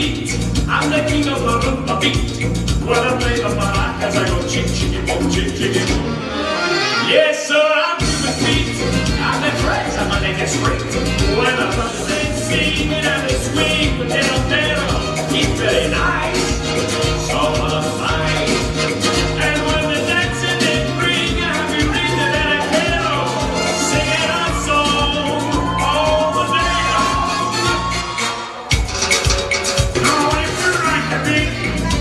I'm the king of the rumba beat. When I play the maracas, I go chick, chicky, boom, chick, chicky, boom. Yes, sir, I'm human beat. I'm the tracks, I'm a nigga straight. When I'm on the same scene, and I'm a swing, but they don't matter. Very nice.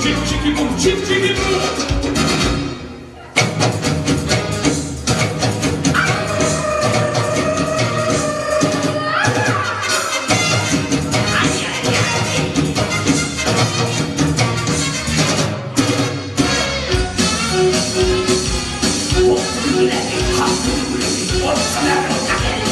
chip chicky boom, chip chicky boom. What's the matter?